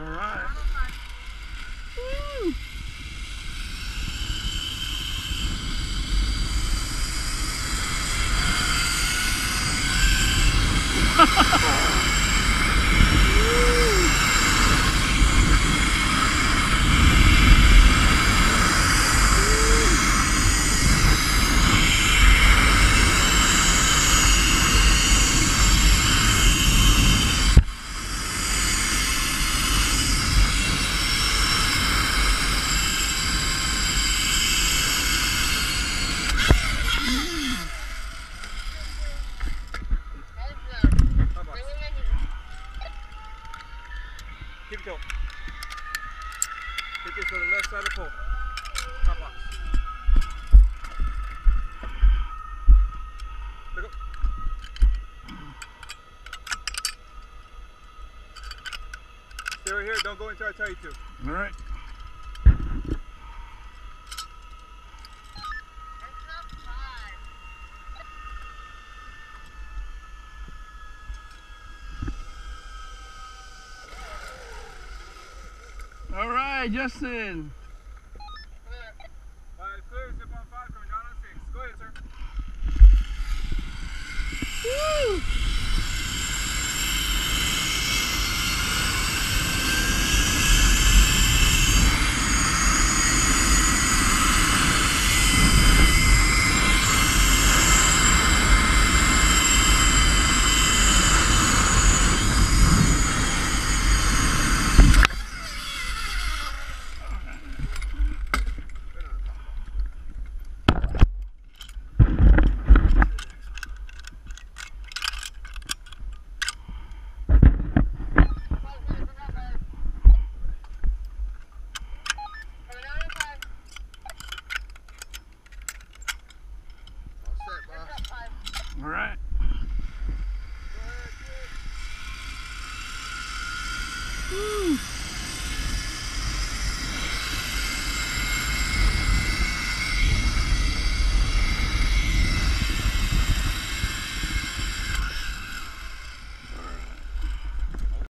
All right. Top box. Keep it going. Hit this on the left side of the pole. Top box. Let go. Stay right here. Don't go until I tell you to. All right. Justin. Woo!